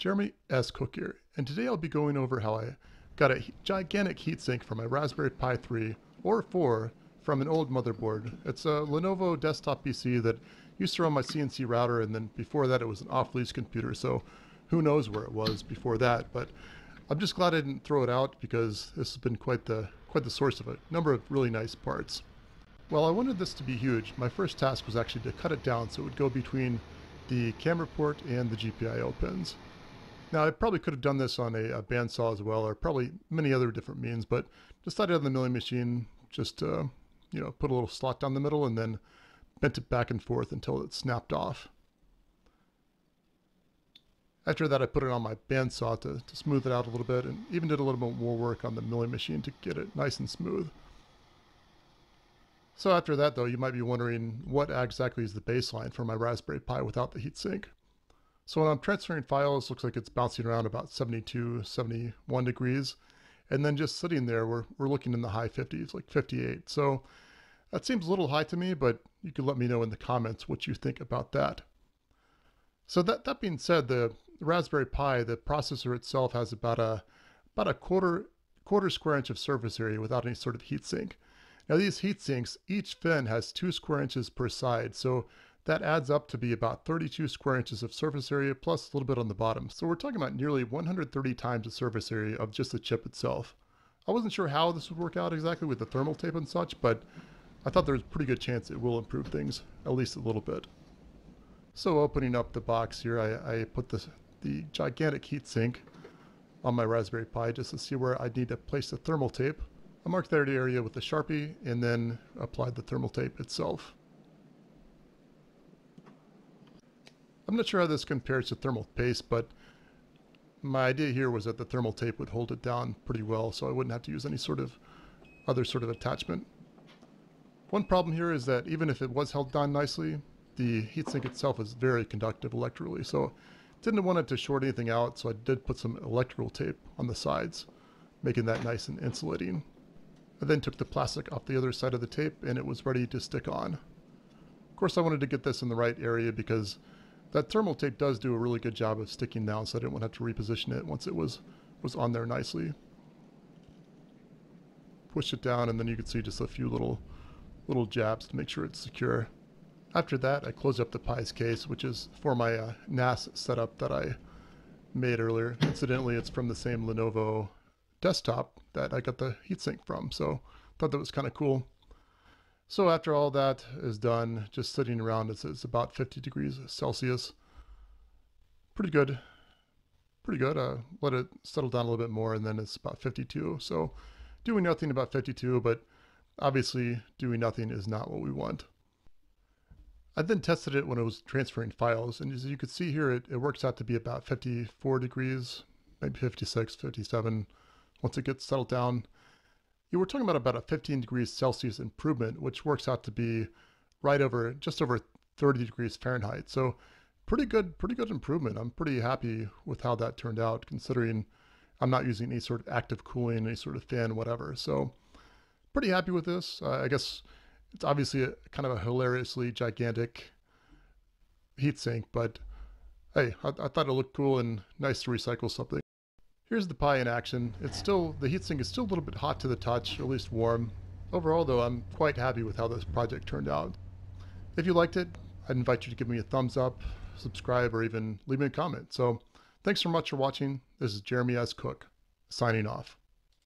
Jeremy S. Cook here, and today I'll be going over how I got a gigantic heatsink for my Raspberry Pi 3 or 4 from an old motherboard. It's a Lenovo desktop PC that used to run my CNC router, and then before that it was an off-lease computer, so who knows where it was before that, but I'm just glad I didn't throw it out because this has been quite the quite the source of a number of really nice parts. Well, I wanted this to be huge. My first task was actually to cut it down so it would go between the camera port and the GPIO pins. Now, I probably could have done this on a, a bandsaw as well, or probably many other different means, but decided on the milling machine, just, uh, you know, put a little slot down the middle and then bent it back and forth until it snapped off. After that, I put it on my bandsaw to, to smooth it out a little bit and even did a little bit more work on the milling machine to get it nice and smooth. So after that though, you might be wondering what exactly is the baseline for my Raspberry Pi without the heatsink. So when I'm transferring files, looks like it's bouncing around about 72, 71 degrees. And then just sitting there, we're, we're looking in the high 50s, like 58. So that seems a little high to me, but you can let me know in the comments what you think about that. So that, that being said, the Raspberry Pi, the processor itself has about a, about a quarter, quarter square inch of surface area without any sort of heatsink. Now these heat sinks, each fin has two square inches per side, so that adds up to be about 32 square inches of surface area plus a little bit on the bottom. So we're talking about nearly 130 times the surface area of just the chip itself. I wasn't sure how this would work out exactly with the thermal tape and such, but I thought there was a pretty good chance it will improve things, at least a little bit. So opening up the box here, I, I put this, the gigantic heatsink on my Raspberry Pi just to see where I need to place the thermal tape. I marked that area with the Sharpie and then applied the thermal tape itself. I'm not sure how this compares to thermal paste, but my idea here was that the thermal tape would hold it down pretty well so I wouldn't have to use any sort of other sort of attachment. One problem here is that even if it was held down nicely, the heatsink itself is very conductive electrically, so didn't want it to short anything out, so I did put some electrical tape on the sides, making that nice and insulating. I then took the plastic off the other side of the tape and it was ready to stick on. Of course I wanted to get this in the right area because that thermal tape does do a really good job of sticking down so I didn't want to have to reposition it once it was, was on there nicely. Push it down and then you can see just a few little little jabs to make sure it's secure. After that I close up the Pi's case which is for my uh, NAS setup that I made earlier. Incidentally it's from the same Lenovo desktop that I got the heatsink from. So thought that was kind of cool. So after all that is done, just sitting around, it's, it's about 50 degrees Celsius. Pretty good. Pretty good. Uh, let it settle down a little bit more and then it's about 52. So doing nothing about 52, but obviously doing nothing is not what we want. I then tested it when it was transferring files, and as you can see here, it, it works out to be about 54 degrees, maybe 56, 57, once it gets settled down. You were talking about about a 15 degrees Celsius improvement, which works out to be right over just over 30 degrees Fahrenheit. So pretty good, pretty good improvement. I'm pretty happy with how that turned out, considering I'm not using any sort of active cooling, any sort of fan, whatever. So pretty happy with this. Uh, I guess it's obviously a, kind of a hilariously gigantic heatsink, but hey, I, I thought it looked cool and nice to recycle something. Here's the Pi in action. It's still, the heatsink is still a little bit hot to the touch, or at least warm. Overall though, I'm quite happy with how this project turned out. If you liked it, I'd invite you to give me a thumbs up, subscribe, or even leave me a comment. So thanks so much for watching. This is Jeremy S. Cook, signing off.